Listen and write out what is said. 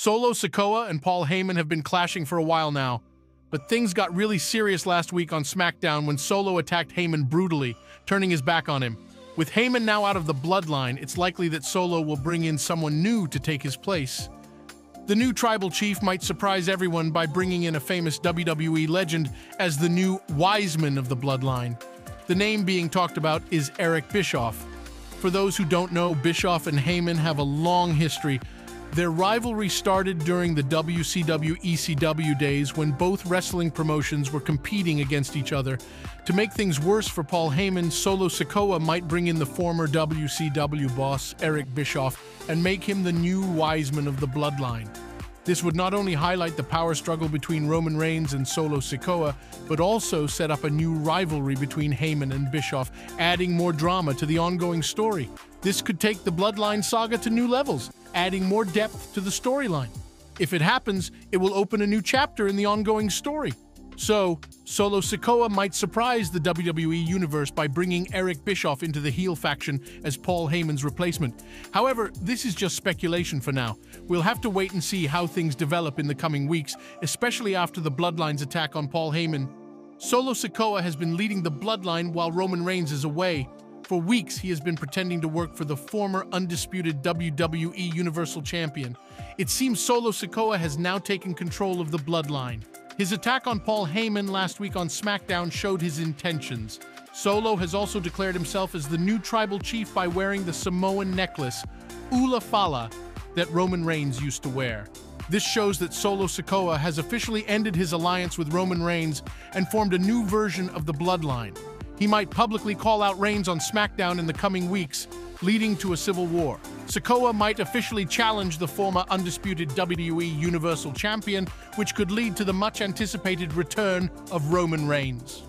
Solo Sikoa and Paul Heyman have been clashing for a while now, but things got really serious last week on SmackDown when Solo attacked Heyman brutally, turning his back on him. With Heyman now out of the bloodline, it's likely that Solo will bring in someone new to take his place. The new tribal chief might surprise everyone by bringing in a famous WWE legend as the new Wiseman of the bloodline. The name being talked about is Eric Bischoff. For those who don't know, Bischoff and Heyman have a long history, their rivalry started during the WCW ECW days when both wrestling promotions were competing against each other. To make things worse for Paul Heyman, Solo Sikoa might bring in the former WCW boss, Eric Bischoff, and make him the new Wiseman of the Bloodline. This would not only highlight the power struggle between Roman Reigns and Solo Sikoa, but also set up a new rivalry between Heyman and Bischoff, adding more drama to the ongoing story. This could take the Bloodline saga to new levels, adding more depth to the storyline. If it happens, it will open a new chapter in the ongoing story. So, Solo Sikoa might surprise the WWE Universe by bringing Eric Bischoff into the heel faction as Paul Heyman's replacement. However, this is just speculation for now. We'll have to wait and see how things develop in the coming weeks, especially after the Bloodline's attack on Paul Heyman. Solo Sikoa has been leading the Bloodline while Roman Reigns is away, for weeks, he has been pretending to work for the former undisputed WWE Universal Champion. It seems Solo Sikoa has now taken control of the bloodline. His attack on Paul Heyman last week on SmackDown showed his intentions. Solo has also declared himself as the new tribal chief by wearing the Samoan necklace, Ula Fala, that Roman Reigns used to wear. This shows that Solo Sikoa has officially ended his alliance with Roman Reigns and formed a new version of the Bloodline. He might publicly call out Reigns on SmackDown in the coming weeks, leading to a civil war. Sikoa might officially challenge the former undisputed WWE Universal Champion, which could lead to the much anticipated return of Roman Reigns.